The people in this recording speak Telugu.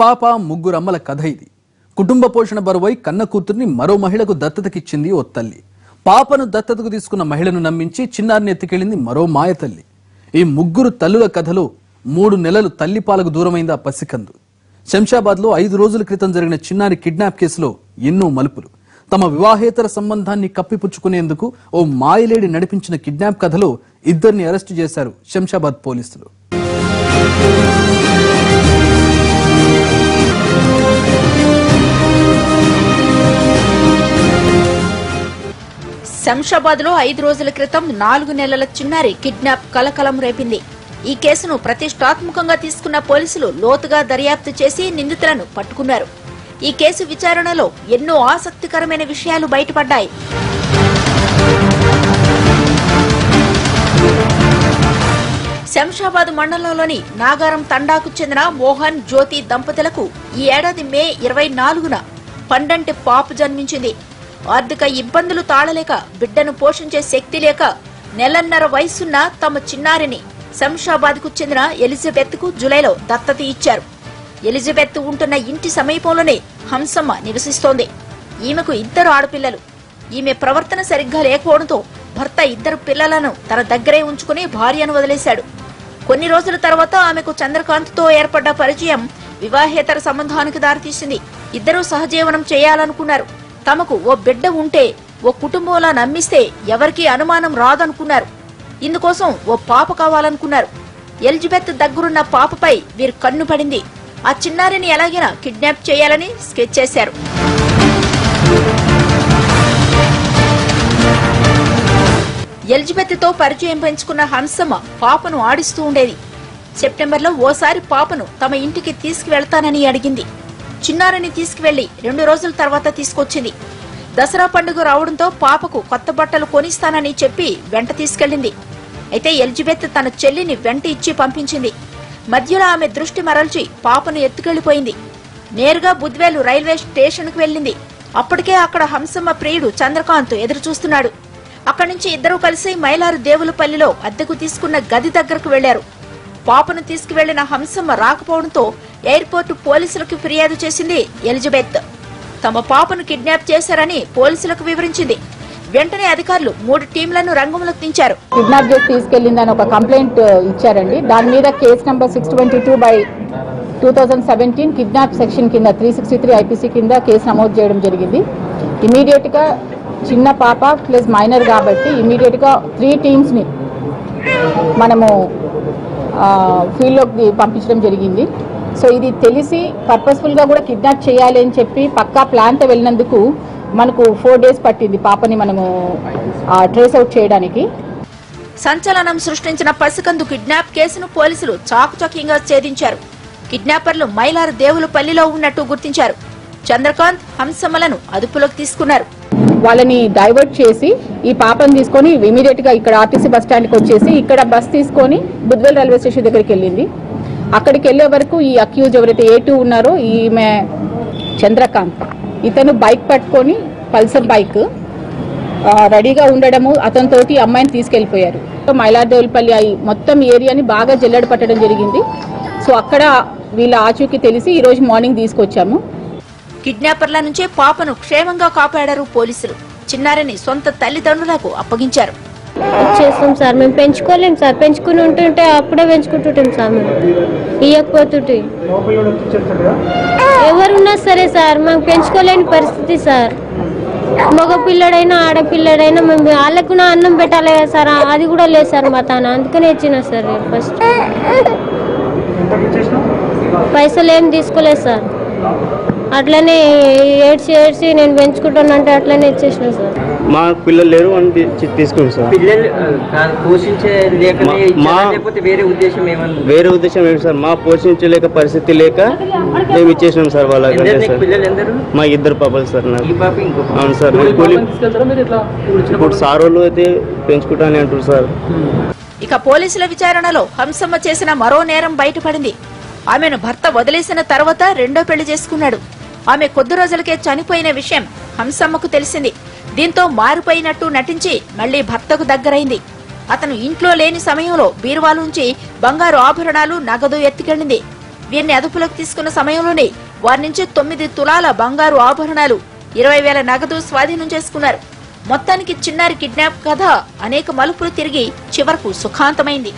పాప ముగ్గురు అమ్మల కథ ఇది. కుటుంబ పోషణ బరువై కన్న కూతుర్ని మరో మహిళకు దత్తతకిచ్చింది ఓ తల్లి. పాపను దత్తతకు తీసుకున్న మహిళను నమ్మించి చిన్నారిని ఎత్తుకెళ్ళింది మరో మాయ తల్లి. ఈ ముగ్గురు తల్లుల కథలో మూడు నెలలు తల్లిపాలకు దూరమైంది ఆ పసికందు. శంషాబాద్లో ఐదు రోజుల క్రితం జరిగిన చిన్నారి కిడ్నాప్ కేసులో ఎన్నో మలుపులు. తమ వివాహేతర సంబంధాన్ని కప్పిపుచ్చుకునేందుకు ఓ మాయలేడి నడిపించిన కిడ్నాప్ కథలో ఇద్దరిని అరెస్టు చేశారు శంషాబాద్ పోలీసులు. శంషాబాద్లో ఐదు రోజుల క్రితం నాలుగు నెలల చిన్నారి కిడ్నాప్ కలకలం రేపింది. ఈ కేసును ప్రతిష్టాత్మకంగా తీసుకున్న పోలీసులు లోతుగా దర్యాప్తు చేసి నిందితులను పట్టుకున్నారు. ఈ కేసు విచారణలో ఎన్నో ఆసక్తికరమైన విషయాలు బయటపడ్డాయి. శంషాబాద్ మండలంలోని నాగారం తండాకు చెందిన మోహన్ జ్యోతి దంపతులకు ఈ ఏడాది మే ఇరవై నాలుగున పండంటి పాప జన్మించింది. ఆర్థిక ఇబ్బందులు తాళలేక బిడ్డను పోషించే శక్తి లేక నెలన్నర వయసున్న తమ చిన్నారిని శంషాబాద్కు చెందిన ఎలిజబెత్కు జులైలో దత్తత ఇచ్చారు. ఎలిజబెత్ ఉంటున్న ఇంటి సమీపంలోనే హంసమ్మ నివసిస్తోంది. ఈమెకు ఇద్దరు ఆడపిల్లలు. ఈమె ప్రవర్తన సరిగ్గా లేకపోవడంతో భర్త ఇద్దరు పిల్లలను తన దగ్గరే ఉంచుకుని భార్యను వదిలేశాడు. కొన్ని రోజుల తర్వాత ఆమెకు చంద్రకాంత్తో ఏర్పడ్డ పరిచయం వివాహేతర సంబంధానికి దారితీసింది. ఇద్దరూ సహజీవనం చేయాలనుకున్నారు. తమకు ఓ బిడ్డ ఉంటే ఓ కుటుంబంలా నమ్మిస్తే ఎవరికీ అనుమానం రాదనుకున్నారు. ఇందుకోసం ఓ పాప కావాలనుకున్నారు. ఎలిజబెత్ దగ్గరున్న పాపపై వీరు కన్ను పడింది. ఆ చిన్నారిని ఎలాగైనా కిడ్నాప్ చేయాలని స్కెచ్ చేశారు. ఎలిజబెత్తో పరిచయం పెంచుకున్న హంసమ్మ పాపను ఆడిస్తూ ఉండేది. సెప్టెంబర్లో ఓసారి పాపను తమ ఇంటికి తీసుకువెళ్తానని అడిగింది. చిన్నారిని తీసుకువెళ్ళి రెండు రోజుల తర్వాత తీసుకొచ్చింది. దసరా పండుగ రావడంతో పాపకు కొత్త బట్టలు కొనిస్తానని చెప్పి వెంట తీసుకెళ్ళింది అయితే ఎలిజబెత్ తన చెల్లిని వెంట ఇచ్చి పంపించింది. మధ్యలో ఆమె దృష్టి మరల్చి పాపను ఎత్తుకెళ్ళిపోయింది నేరుగా బుద్వేలు రైల్వే స్టేషన్కు వెళ్ళింది. అప్పటికే అక్కడ హంసమ్మ ప్రియుడు చంద్రకాంత్ ఎదురు చూస్తున్నాడు అక్కడి నుంచి ఇద్దరూ కలిసి మైలారు దేవులపల్లిలో అద్దెకు తీసుకున్న గది దగ్గరకు వెళ్ళారు. పాపను తీసుకువెళ్ళిన హంసమ్మ రాకపోవడంతో ఎయిర్పోర్టు పోలీసులకు ఫిర్యాదు చేసింది ఎలిజబెత్. తమ పాపను కిడ్నాప్ చేశారని పోలీసులకు వివరించింది. వెంటనే అధికారులు మూడు టీంలను రంగంలోకి దించారు. కిడ్నాప్ చేసి తీసుకెళ్ళిందని ఒక కంప్లైంట్ ఇచ్చారండి. దాని మీద case number six twenty two by two thousand seventeen kidnap section కింద త్రీ సిక్స్టీ త్రీ ఐపీసీ కింద కేసు నమోదు చేయడం జరిగింది. ఇమీడియట్గా చిన్న పాప ప్లస్ మైనర్ కాబట్టి ఇమీడియట్గా త్రీ టీమ్స్ని మనము ఫీల్డ్లోకి పంపించడం జరిగింది. సో ఇది తెలిసి పర్పస్ఫుల్గా కూడా కిడ్నాప్ చేయాలి అని చెప్పి పక్కా ప్లాన్తో వెళ్ళినందుకు మనకు ఫోర్ డేస్ పట్టింది పాపని మనము ట్రేస్ అవుట్ చేయడానికి. సంచలనం సృష్టించిన పసికందు కిడ్నాప్ కేసును పోలీసులు చాకుచక్యంగా ఛేదించారు. కిడ్నాపర్లు మైలారు దేవులపల్లిలో ఉన్నట్టు గుర్తించారు. చంద్రకాంత్ హంసమ్మలను అదుపులోకి తీసుకున్నారు. వాళ్ళని డైవర్ట్ చేసి ఈ పాపను తీసుకొని ఇమీడియట్గా ఇక్కడ ఆర్టీసీ బస్ స్టాండ్కి వచ్చేసి ఇక్కడ బస్ తీసుకొని బుద్వేల్ రైల్వే స్టేషన్ దగ్గరికి వెళ్ళింది. అక్కడికి వెళ్ళే వరకు ఈ అక్యూజ్ ఎవరైతే ఏ టూ ఉన్నారో ఈమె చంద్రకాంత్. ఇతను బైక్ పట్టుకొని పల్సర్ బైక్ రెడీగా ఉండడము అతనితోటి ఈ అమ్మాయిని తీసుకెళ్ళిపోయారు సో మైలాదేవులపల్లి అయి మొత్తం ఏరియాని బాగా జల్లెడ పట్టడం జరిగింది. సో అక్కడ వీళ్ళ ఆచూకీ తెలిసి ఈరోజు మార్నింగ్ తీసుకొచ్చాము. కిడ్నాపర్ల నుంచే పాపను క్షేమంగా కాపాడారు పోలీసులు. చిన్నారిని సొంత తల్లిదండ్రులకు అప్పగించారు. చేస్తాం సార్. మేము పెంచుకోలేం సార్. పెంచుకుని ఉంటుంటే అప్పుడే పెంచుకుంటుంటాం సార్ మేము. ఇవ్వకపోతుంటే ఎవరున్నా సరే సార్ మేము పెంచుకోలేని పరిస్థితి సార్. మగ పిల్లడైనా ఆడపిల్లడైనా మేము వాళ్ళకు కూడా అన్నం పెట్టాలి కదా సార్. అది కూడా లేదు సార్ మా తాన. అందుకనే ఇచ్చిన సార్ ఫస్ట్ పైసలు ఏం తీసుకోలేదు సార్. అట్లనే ఏడ్చి ఏడ్చి నేను పెంచుకుంటానంటే అట్లనే ఇచ్చేసిన సార్. మా పిల్లలు లేరు అని తీసుకున్నాం సార్. పిల్లలు పోషించే లేకనే మా- వేరే ఉద్దేశం వేరే ఉద్దేశం ఏంటి సార్? మా పోషించలేక పరిస్థితి లేక మేము ఇచ్చేసినాం సార్ వాళ్ళకి ఎందరు? మా ఇద్దరు పాపలు సార్. అవును సార్ కూలి ఇప్పుడు సార్ వాళ్ళు అయితే పెంచుకుంటానని అంటారు సార్. ఇక పోలీసుల విచారణలో హంసమ్మ చేసిన మరో నేరం బయటపడింది. ఆమెను భర్త వదిలేసిన తర్వాత రెండో పెళ్ళి చేసుకున్నాడు. ఆమె కొద్ది రోజులకే చనిపోయిన విషయం హంసమ్మకు తెలిసింది. దీంతో మారిపోయినట్టు నటించి మళ్ళీ భర్తకు దగ్గరైంది. అతను ఇంట్లో లేని సమయంలో బీరువాలోంచి బంగారు ఆభరణాలు నగదు ఎత్తికెళ్ళింది. వీరిని అదుపులోకి తీసుకున్న సమయంలోనే వారి నుంచి తొమ్మిది తులాల బంగారు ఆభరణాలు ఇరవై వేల నగదు స్వాధీనం చేసుకున్నారు. మొత్తానికి చిన్నారి కిడ్నాప్ కథ అనేక మలుపులు తిరిగి చివరకు సుఖాంతమైంది.